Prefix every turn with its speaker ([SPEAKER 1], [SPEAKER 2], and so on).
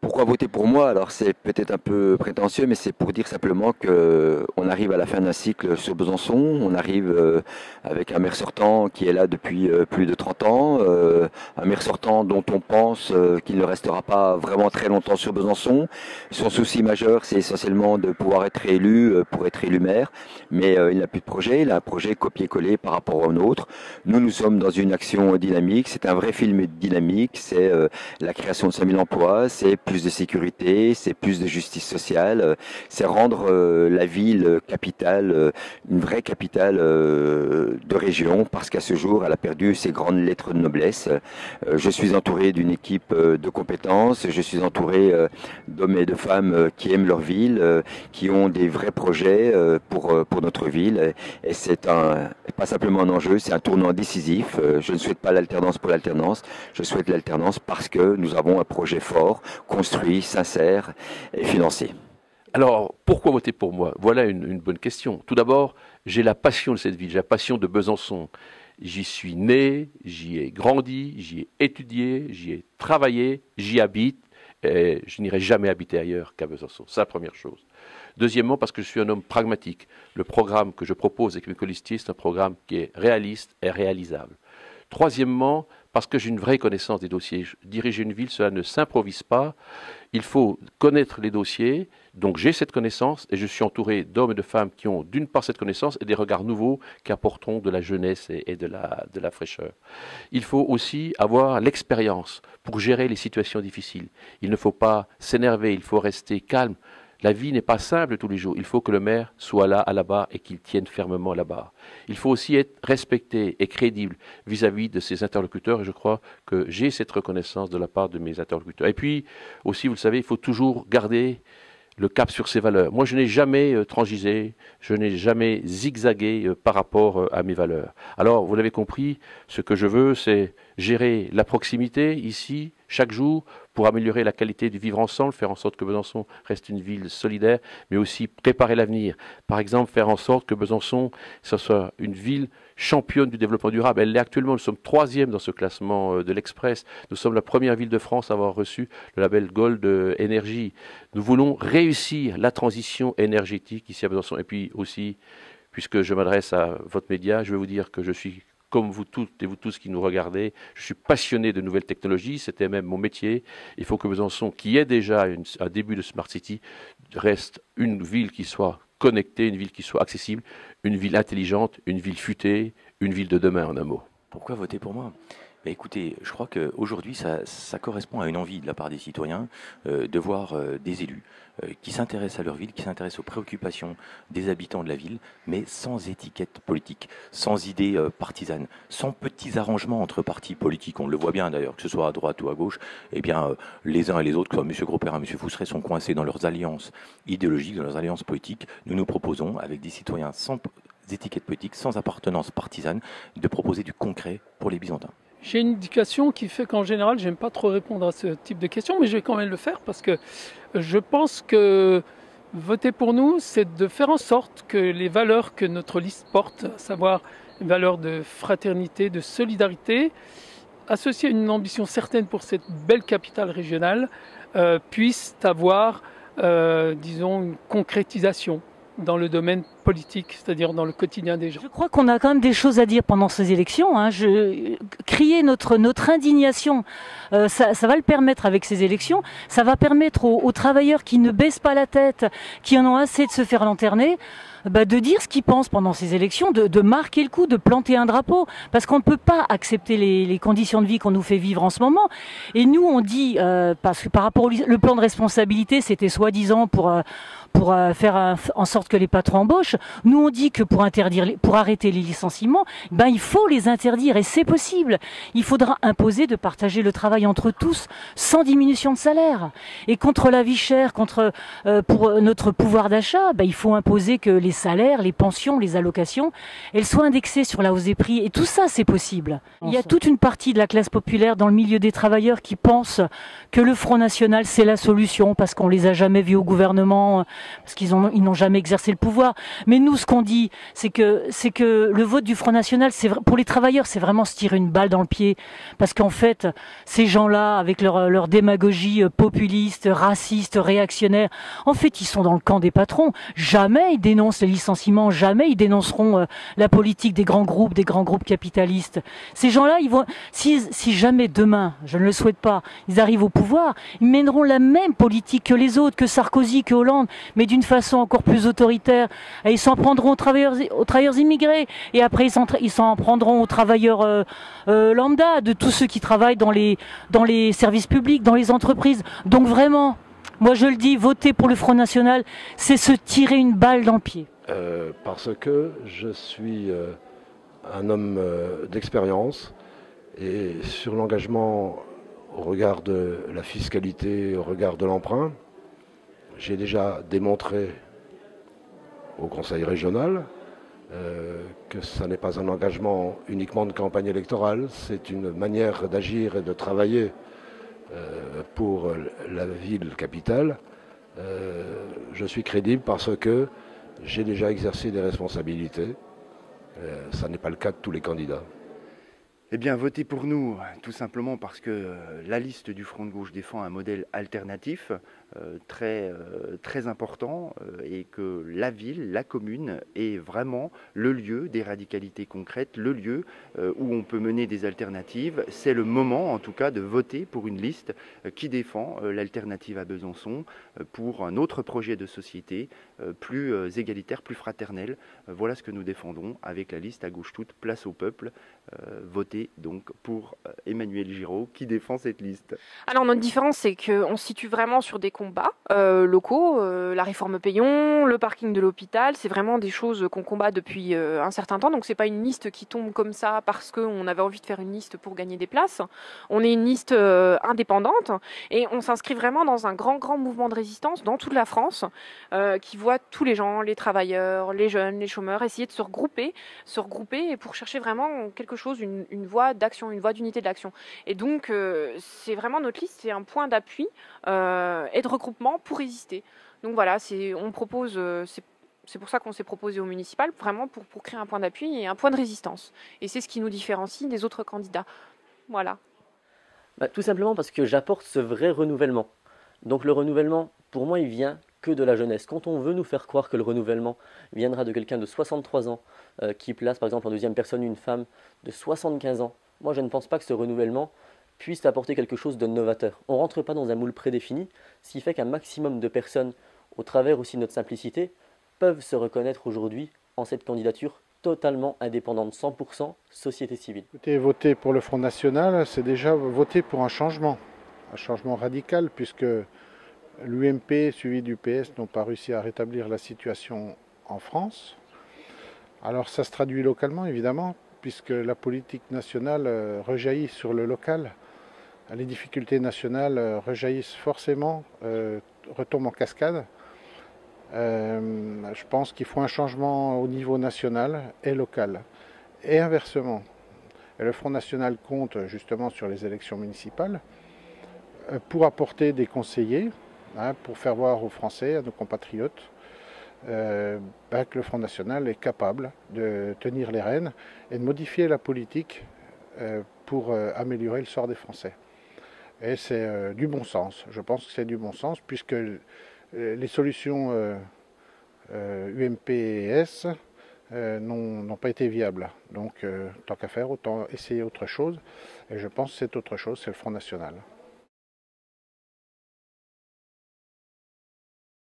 [SPEAKER 1] Pourquoi voter pour moi? Alors c'est peut-être un peu prétentieux, mais c'est pour dire simplement que on arrive à la fin d'un cycle sur Besançon. On arrive euh, avec un maire sortant qui est là depuis euh, plus de 30 ans, euh, un maire sortant dont on pense qu'il ne restera pas vraiment très longtemps sur Besançon. Son souci majeur, c'est essentiellement de pouvoir être élu pour être élu maire, mais il n'a plus de projet. Il a un projet copier-coller par rapport au nôtre. Nous, nous sommes dans une action dynamique. C'est un vrai film dynamique. C'est la création de 5000 emplois. C'est plus de sécurité, c'est plus de justice sociale, euh, c'est rendre euh, la ville capitale, euh, une vraie capitale de région, parce qu'à ce jour, elle a perdu ses grandes lettres de noblesse. Je suis entouré d'une équipe de compétences, je suis entouré d'hommes et de femmes qui aiment leur ville, qui ont des vrais projets pour, pour notre ville. Et c'est un, pas simplement un enjeu, c'est un tournant décisif. Je ne souhaite pas l'alternance pour l'alternance, je souhaite l'alternance parce que nous avons un projet fort, construit, sincère et financier.
[SPEAKER 2] Alors, pourquoi voter pour moi? Voilà une, bonne question. Tout d'abord, j'ai la passion de cette ville, j'ai la passion de Besançon. J'y suis né, j'y ai grandi, j'y ai étudié, j'y ai travaillé, j'y habite, et je n'irai jamais habiter ailleurs qu'à Besançon. C'est la première chose. Deuxièmement, parce que je suis un homme pragmatique. Le programme que je propose avec mes colistiers, c'est un programme qui est réaliste et réalisable. Troisièmement, parce que j'ai une vraie connaissance des dossiers. Diriger une ville, cela ne s'improvise pas. Il faut connaître les dossiers. Donc j'ai cette connaissance et je suis entouré d'hommes et de femmes qui ont d'une part cette connaissance et des regards nouveaux qui apporteront de la jeunesse et, de, la, fraîcheur. Il faut aussi avoir l'expérience pour gérer les situations difficiles. Il ne faut pas s'énerver, il faut rester calme. La vie n'est pas simple tous les jours. Il faut que le maire soit là, à la barre, et qu'il tienne fermement la barre. Il faut aussi être respecté et crédible vis-à-vis de ses interlocuteurs, et je crois que j'ai cette reconnaissance de la part de mes interlocuteurs. Et puis, aussi, vous le savez, il faut toujours garder le cap sur ses valeurs. Moi, je n'ai jamais euh, transgisé, je n'ai jamais zigzagué euh, par rapport euh, à mes valeurs. Alors, vous l'avez compris, ce que je veux, c'est gérer la proximité ici, chaque jour, pour améliorer la qualité du vivre ensemble, faire en sorte que Besançon reste une ville solidaire, mais aussi préparer l'avenir. Par exemple, faire en sorte que Besançon, soit une ville championne du développement durable. Elle l'est actuellement, nous sommes troisième dans ce classement euh, de l'Express. Nous sommes la première ville de France à avoir reçu le label Gold Énergie. Nous voulons réussir la transition énergétique ici à Besançon. Et puis aussi, puisque je m'adresse à votre média, je vais vous dire que je suis comme vous toutes et vous tous qui nous regardez, je suis passionné de nouvelles technologies, c'était même mon métier. Il faut que Besançon, qui est déjà un début de Smart City, reste une ville qui soit connectée, une ville qui soit accessible, une ville intelligente, une ville futée, une ville de demain en un mot.
[SPEAKER 3] Pourquoi voter pour moi? Bah, écoutez, je crois qu'aujourd'hui, ça, correspond à une envie de la part des citoyens euh, de voir euh, des élus euh, qui s'intéressent à leur ville, qui s'intéressent aux préoccupations des habitants de la ville, mais sans étiquette politique, sans idées partisanes, sans petits arrangements entre partis politiques. On le voit bien d'ailleurs, que ce soit à droite ou à gauche, eh bien, les uns et les autres, comme M. Grosper et M. Fousseret, sont coincés dans leurs alliances idéologiques, dans leurs alliances politiques. Nous nous proposons, avec des citoyens sans étiquette politique, sans appartenance partisane, de proposer du concret pour les Byzantins.
[SPEAKER 4] J'ai une indication qui fait qu'en général, j'aime pas trop répondre à ce type de questions, mais je vais quand même le faire parce que je pense que voter pour nous, c'est de faire en sorte que les valeurs que notre liste porte, à savoir les valeurs de fraternité, de solidarité, associées à une ambition certaine pour cette belle capitale régionale, euh, puissent avoir, euh, disons, une concrétisation dans le domaine c'est-à-dire dans le quotidien des gens.
[SPEAKER 5] Je crois qu'on a quand même des choses à dire pendant ces élections. Hein. Crier notre, indignation, euh, ça, va le permettre avec ces élections. Ça va permettre aux, travailleurs qui ne baissent pas la tête, qui en ont assez de se faire lanterner, bah, de dire ce qu'ils pensent pendant ces élections, de, marquer le coup, de planter un drapeau, parce qu'on ne peut pas accepter les, conditions de vie qu'on nous fait vivre en ce moment. Et nous, on dit, euh, parce que par rapport au plan de responsabilité, c'était soi-disant pour pour euh, faire en sorte que les patrons embauchent. Nous, on dit que pour interdire, pour arrêter les licenciements, ben il faut les interdire et c'est possible. Il faudra imposer de partager le travail entre tous sans diminution de salaire. Et contre la vie chère, contre euh, pour notre pouvoir d'achat, ben, il faut imposer que les salaires, les pensions, les allocations, elles soient indexées sur la hausse des prix. Et tout ça, c'est possible. Il y a toute une partie de la classe populaire dans le milieu des travailleurs qui pense que le Front National, c'est la solution parce qu'on les a jamais vus au gouvernement, parce qu'ils ils n'ont jamais exercé le pouvoir. Mais nous, ce qu'on dit, c'est que, c'est que le vote du Front National, c'est, pour les travailleurs, c'est vraiment se tirer une balle dans le pied. Parce qu'en fait, ces gens-là, avec leur, leur démagogie populiste, raciste, réactionnaire, en fait, ils sont dans le camp des patrons. Jamais ils dénoncent les licenciements, jamais ils dénonceront euh, la politique des grands groupes, des grands groupes capitalistes. Ces gens-là, ils vont, si, si jamais demain, je ne le souhaite pas, ils arrivent au pouvoir, ils mèneront la même politique que les autres, que Sarkozy, que Hollande, mais d'une façon encore plus autoritaire. Ils s'en prendront aux travailleurs, immigrés, et après ils s'en prendront aux travailleurs euh, euh, lambda, de tous ceux qui travaillent dans les, dans les services publics, dans les entreprises. Donc vraiment, moi je le dis, voter pour le Front National, c'est se tirer une balle dans le pied.
[SPEAKER 6] Euh, parce que je suis un homme d'expérience et sur l'engagement au regard de la fiscalité, au regard de l'emprunt, j'ai déjà démontré au Conseil régional que ce n'est pas un engagement uniquement de campagne électorale, c'est une manière d'agir et de travailler euh, pour la ville capitale, euh, je suis crédible parce que j'ai déjà exercé des responsabilités. Euh, ça n'est pas le cas de tous les candidats.
[SPEAKER 7] Eh bien, votez pour nous, tout simplement parce que la liste du Front de gauche défend un modèle alternatif, euh, très, euh, très important euh, et que la ville, la commune est vraiment le lieu des radicalités concrètes, le lieu où on peut mener des alternatives. C'est le moment en tout cas de voter pour une liste qui défend l'alternative à Besançon pour un autre projet de société plus égalitaire, plus fraternel. Voilà ce que nous défendons avec la liste à gauche toute, place au peuple. Votez donc pour Emmanuel Giraud qui défend cette liste.
[SPEAKER 8] Alors notre différence c'est qu'on se situe vraiment sur des combats euh, locaux, euh, la réforme Payon, le parking de l'hôpital, c'est vraiment des choses qu'on combat depuis euh, un certain temps. Donc c'est pas une liste qui tombe comme ça parce qu'on avait envie de faire une liste pour gagner des places. On est une liste indépendante et on s'inscrit vraiment dans un grand grand mouvement de résistance dans toute la France qui voit tous les gens, les travailleurs, les jeunes, les chômeurs essayer de se regrouper, se regrouper pour chercher vraiment quelque chose, une, une voie d'action, une voie d'unité de l'action. Et donc c'est vraiment notre liste, c'est un point d'appui et de regroupement pour résister. Donc voilà, c'est, on propose, euh, c'est, pour ça qu'on s'est proposé au municipal, vraiment pour, pour créer un point d'appui et un point de résistance. Et c'est ce qui nous différencie des autres candidats. Voilà.
[SPEAKER 9] Bah, tout simplement parce que j'apporte ce vrai renouvellement. Donc le renouvellement, pour moi, il vient que de la jeunesse. Quand on veut nous faire croire que le renouvellement viendra de quelqu'un de 63 ans euh, qui place par exemple en deuxième personne une femme de 75 ans, moi je ne pense pas que ce renouvellement puisse apporter quelque chose de novateur. On ne rentre pas dans un moule prédéfini, ce qui fait qu'un maximum de personnes, au travers aussi de notre simplicité, peuvent se reconnaître aujourd'hui en cette candidature totalement indépendante, 100% société civile.
[SPEAKER 10] Voter pour le Front National, c'est déjà voter pour un changement, un changement radical, puisque l'UMP suivi du PS n'ont pas réussi à rétablir la situation en France. Alors ça se traduit localement, évidemment, puisque la politique nationale euh, rejaillit sur le local les difficultés nationales euh, rejaillissent forcément, euh, retombent en cascade. Je pense qu'il faut un changement au niveau national et local. Et inversement. le Front National compte justement sur les élections municipales pour apporter des conseillers, hein, pour faire voir aux Français, à nos compatriotes, bah, que le Front National est capable de tenir les rênes et de modifier la politique pour améliorer le sort des Français. Et c'est euh, du bon sens. Je pense que c'est du bon sens puisque euh, les solutions UMP et S n'ont pas été viables. Donc, tant qu'à faire, autant essayer autre chose. Et je pense que c'est autre chose, c'est le Front National.